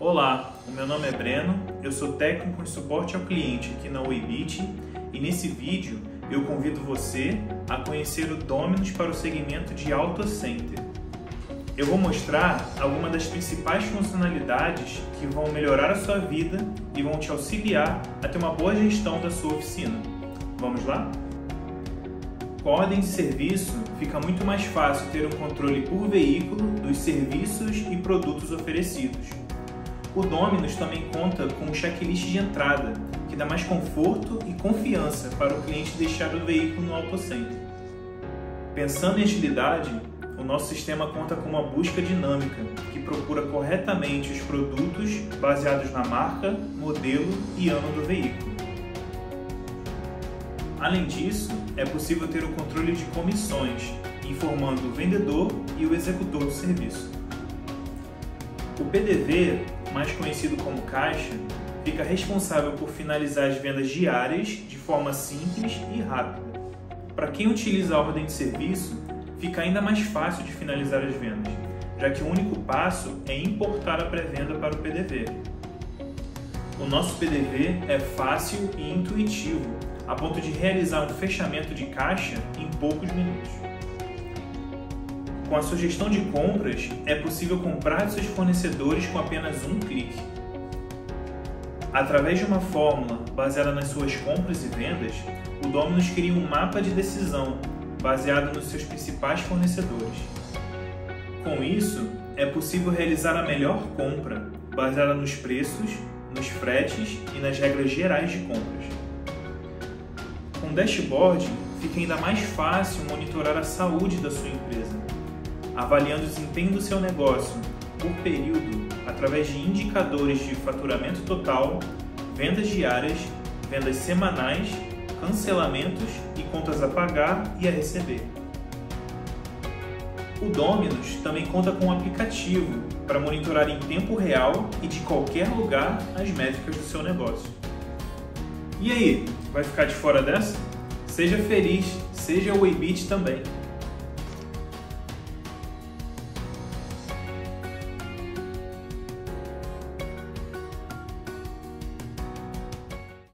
Olá, o meu nome é Breno, eu sou técnico em suporte ao cliente aqui na Weebit e nesse vídeo eu convido você a conhecer o Dominus para o segmento de Auto Center. Eu vou mostrar algumas das principais funcionalidades que vão melhorar a sua vida e vão te auxiliar a ter uma boa gestão da sua oficina. Vamos lá? Com a ordem de serviço, fica muito mais fácil ter um controle por veículo dos serviços e produtos oferecidos. O Dominus também conta com um checklist de entrada, que dá mais conforto e confiança para o cliente deixar o veículo no autocenter. Pensando em agilidade, o nosso sistema conta com uma busca dinâmica, que procura corretamente os produtos baseados na marca, modelo e ano do veículo. Além disso, é possível ter o controle de comissões, informando o vendedor e o executor do serviço. O PDV mais conhecido como caixa, fica responsável por finalizar as vendas diárias de forma simples e rápida. Para quem utiliza a ordem de serviço, fica ainda mais fácil de finalizar as vendas, já que o único passo é importar a pré-venda para o PDV. O nosso PDV é fácil e intuitivo, a ponto de realizar um fechamento de caixa em poucos minutos. Com a sugestão de compras, é possível comprar seus fornecedores com apenas um clique. Através de uma fórmula baseada nas suas compras e vendas, o Dominus cria um mapa de decisão baseado nos seus principais fornecedores. Com isso, é possível realizar a melhor compra, baseada nos preços, nos fretes e nas regras gerais de compras. Com o dashboard, fica ainda mais fácil monitorar a saúde da sua empresa avaliando o desempenho do seu negócio por período através de indicadores de faturamento total, vendas diárias, vendas semanais, cancelamentos e contas a pagar e a receber. O Dominus também conta com um aplicativo para monitorar em tempo real e de qualquer lugar as métricas do seu negócio. E aí, vai ficar de fora dessa? Seja feliz, seja o Weebit também.